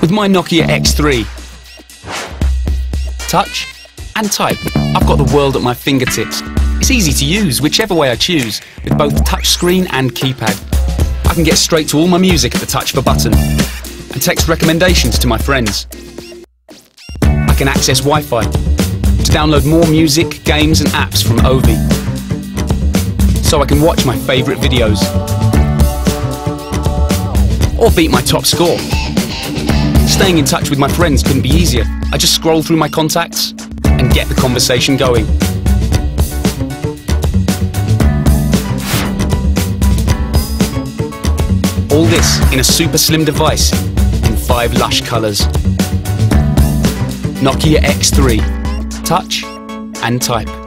with my Nokia X3. Touch and type. I've got the world at my fingertips. It's easy to use, whichever way I choose, with both touchscreen and keypad. I can get straight to all my music at the touch of a button and text recommendations to my friends. I can access Wi-Fi to download more music, games and apps from Ovi so I can watch my favourite videos or beat my top score. Staying in touch with my friends couldn't be easier. I just scroll through my contacts and get the conversation going. All this in a super slim device in five lush colours. Nokia X3. Touch and type.